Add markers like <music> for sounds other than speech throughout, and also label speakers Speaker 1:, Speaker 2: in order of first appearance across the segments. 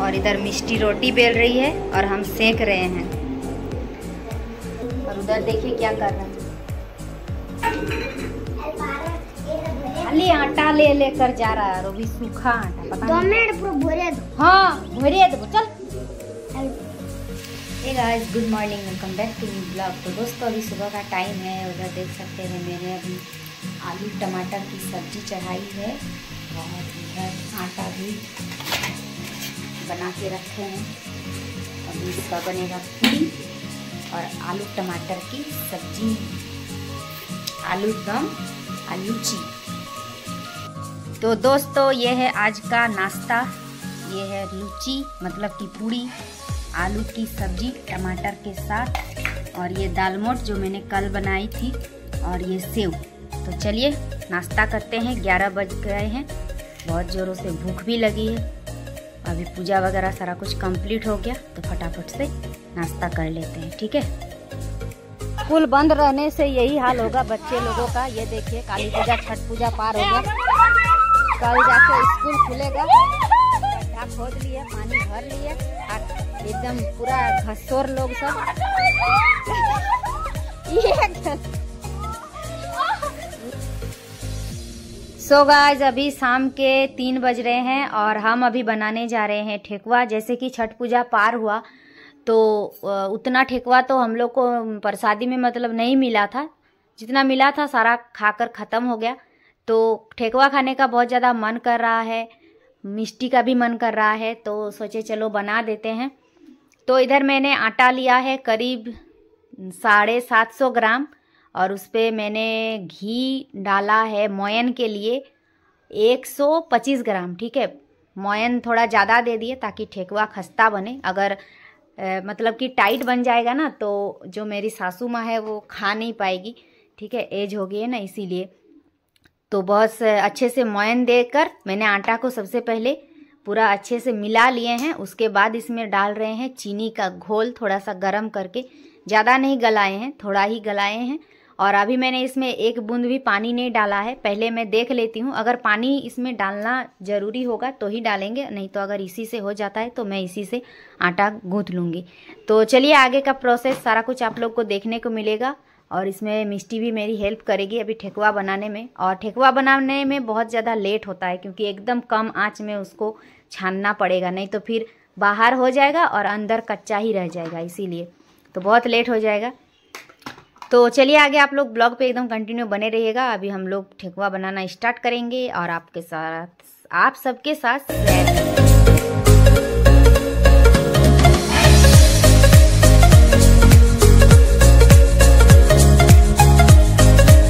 Speaker 1: और इधर मिष्टी रोटी बेल रही है और हम सेक रहे हैं। और उधर देखिए क्या कर रहे हैं। खाली आटा ले लेकर जा रहा है और भी सूखा आटा पता
Speaker 2: दो मिनट पूरा भोरे दो।
Speaker 1: हाँ भरिए दो चल। Hey guys good morning welcome back to new blog तो दोस्तों अभी सुबह का टाइम है उधर देख सकते हैं मैंने अभी आलू टमाटर की सब्ज़ी चढ़ाई है और इधर आटा भी बना के रखे हैं। अभी इसका बनेगा पूरी और आलू टमाटर की सब्ज़ी। आलू दम, आलू ची तो दोस्तों, ये है आज का नाश्ता। ये है लुची मतलब कि पूड़ी, आलू की सब्ज़ी, टमाटर के साथ। और ये दाल मोट जो मैंने कल बनाई थी और ये सेव। तो चलिए, नाश्ता करते हैं। ग्यारह बज गए हैं। बहुत ज़ोरों से भूख भी लगी है। अभी पूजा वगैरह सारा कुछ कंप्लीट हो गया तो फटाफट से नाश्ता कर लेते हैं, ठीक है? स्कूल बंद रहने से यही हाल होगा, बच्चे लोगों का। ये देखिए, काली पूजा, छठ पूजा पार हो गया। कल जाके स्कूल खुलेगा। गड्ढा खोद लिए, पानी भर लिए। एकदम पूरा घसोर लोग सब। ये सो गाइस अभी शाम के तीन बज रहे हैं और हम अभी बनाने जा रहे हैं ठेकुआ जैसे कि छठ पूजा पार हुआ तो उतना ठेकुआ तो हम लोग को प्रसादी में मतलब नहीं मिला था। जितना मिला था, सारा खाकर ख़त्म हो गया। तो ठेकुआ खाने का बहुत ज़्यादा मन कर रहा है, मिष्टी का भी मन कर रहा है तो सोचे चलो बना देते हैं। तो इधर मैंने आटा लिया है, करीब साढ़े सात सौ ग्राम। और उस पर मैंने घी डाला है मोयन के लिए एक सौ पच्चीस ग्राम ठीक है? मोयन थोड़ा ज़्यादा दे दिए ताकि ठेकुआ खस्ता बने। अगर अ, मतलब कि टाइट बन जाएगा ना तो जो मेरी सासू माँ है वो खा नहीं पाएगी ठीक है? एज हो गई है ना इसीलिए। तो बहुत अच्छे से मोयन देकर मैंने आटा को सबसे पहले पूरा अच्छे से मिला लिए हैं। उसके बाद इसमें डाल रहे हैं चीनी का घोल थोड़ा सा गर्म करके। ज़्यादा नहीं गलाए हैं थोड़ा ही गलाए हैं। और अभी मैंने इसमें एक बूंद भी पानी नहीं डाला है। पहले मैं देख लेती हूँ। अगर पानी इसमें डालना ज़रूरी होगा तो ही डालेंगे, नहीं तो अगर इसी से हो जाता है तो मैं इसी से आटा गूँथ लूँगी। तो चलिए आगे का प्रोसेस सारा कुछ आप लोग को देखने को मिलेगा और इसमें मिष्टी भी मेरी हेल्प करेगी अभी ठेकुआ बनाने में। और ठेकुआ बनाने में बहुत ज़्यादा लेट होता है क्योंकि एकदम कम आँच में उसको छानना पड़ेगा, नहीं तो फिर बाहर हो जाएगा और अंदर कच्चा ही रह जाएगा, इसीलिए। तो बहुत लेट हो जाएगा। तो चलिए आगे आप लोग ब्लॉग पे एकदम कंटिन्यू बने रहिएगा। अभी हम लोग ठेकुआ बनाना स्टार्ट करेंगे और आपके साथ, आप सबके साथ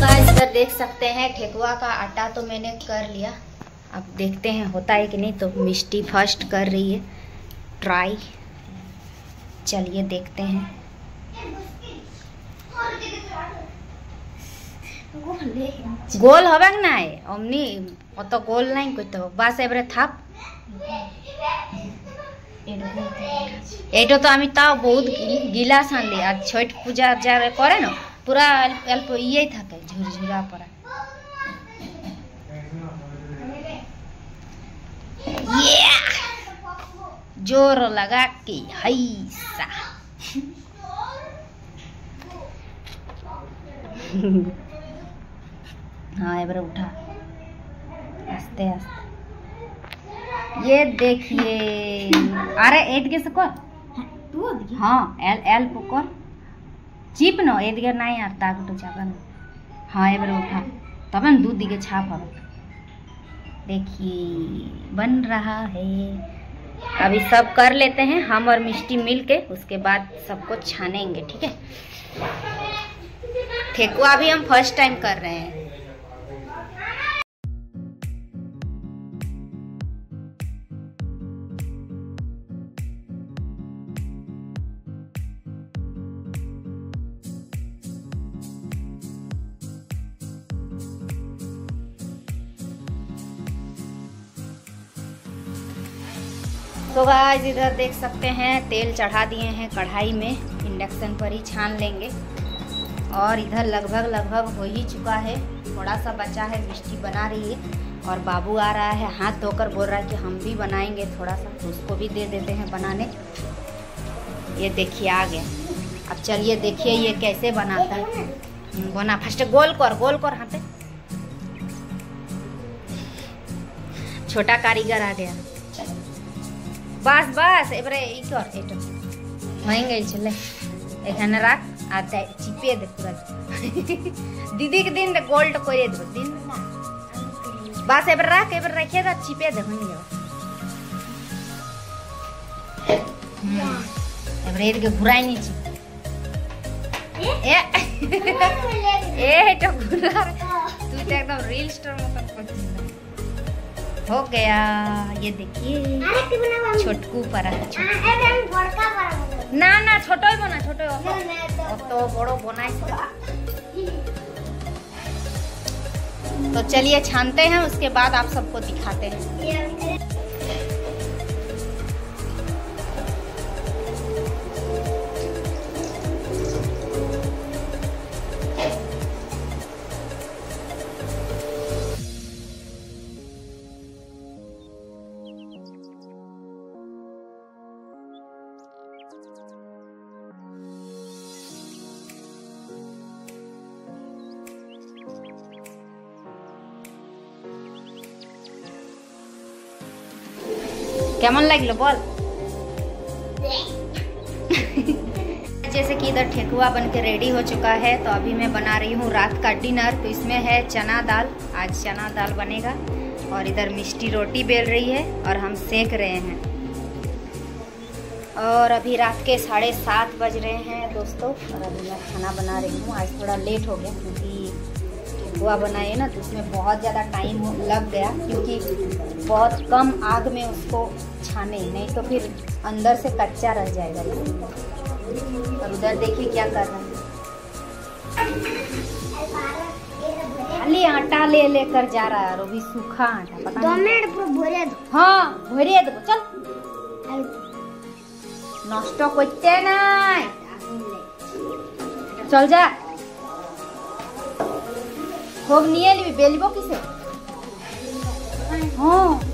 Speaker 1: गाइस देख सकते हैं, ठेकुआ का आटा तो मैंने कर लिया। अब देखते हैं होता है कि नहीं तो मिष्टी फ़र्स्ट कर रही है। ट्राई चलिए देखते हैं। গোল হবে নাই অমনি অত গোল নাই করতে হবে বাস এবারে থাপ এইটা তো আমি তাও বহুত গি- গিলাস আনলি আর ছট পূজা যারা করে না পুরা অল্প অল্প ইয়েই থাকে ঝুরঝুরা পরা Yeah! जोर लगा के हैसा <laughs> हाँ एबारे उठा। आस्ते आस्ते ये देखिए अरे एदगे के कर तू हाँ एल एल को कर नो न के ना यार ताक तो चाकन हाँ एबारे उठा। तब हम दूध दिखे छाप हो देखिए बन रहा है। अभी सब कर लेते हैं हम और मिष्टी मिल के उसके बाद सबको छानेंगे ठीक है? ठेकुआ भी हम फ़र्स्ट टाइम कर रहे हैं। तो गाइस इधर देख सकते हैं, तेल चढ़ा दिए हैं कढ़ाई में इंडक्शन पर ही छान लेंगे। और इधर लगभग लगभग हो ही चुका है थोड़ा सा बचा है, मिष्टी बना रही है। और बाबू आ रहा है, हाथ धोकर बोल रहा है कि हम भी बनाएँगे थोड़ा सा तो उसको भी दे देते हैं बनाने। ये देखिए आ गया अब चलिए देखिए ये कैसे बनाता है। बना फ़र्स्ट गोल कर गोल कर हाथे। छोटा कारीगर आ गया। বাস বাস এবারে ই কর এটা হয়ে গেছে লে। এখানে রাখ আর চিপিয়ে দে পুরা। দিদিকে দিন গোল্ড করে দেবো দিন বাস এবার রাখ এবার রেখে দা চিপিয়ে দে হয়ে যাবে। এবারে এদিকে ঘুরাই নিচ্ছি। এটা ঘুরা তুই তো একদম রিল স্টার মতন করছিস। हो गया। ये देखिए छोटकू परा ना ना छोटो ही बना छोटो। तो बड़ो बना तो चलिए छानते हैं उसके बाद आप सबको दिखाते हैं। কেমন লাগলো বল <laughs> जैसे कि इधर ठेकुआ बन के रेडी हो चुका है तो अभी मैं बना रही हूँ रात का डिनर तो इसमें है चना दाल आज चना दाल बनेगा और इधर मिष्टी रोटी बेल रही है और हम सेक रहे हैं और अभी रात के साढ़े सात बज रहे हैं दोस्तों और अभी मैं खाना बना रही हूँ आज थोड़ा लेट हो गया क्योंकि ठेकुआ बनाए ना तो उसमें बहुत ज़्यादा टाइम लग गया क्योंकि बहुत कम आग में उसको छाने नहीं तो फिर अंदर से कच्चा रह जाएगा इसलिए और उधर देखिए क्या कर रहे हैं खाली आटा ले लेकर जा रहा है और वो भी सूखा आटा पता नहीं
Speaker 2: मिनट পুরো ভরে দাও
Speaker 1: हाँ ভরিয়ে দেবো চল নষ্ট করতে নাই চল যা হোক নিয়ে নিবি বেলবো কিসে 哦。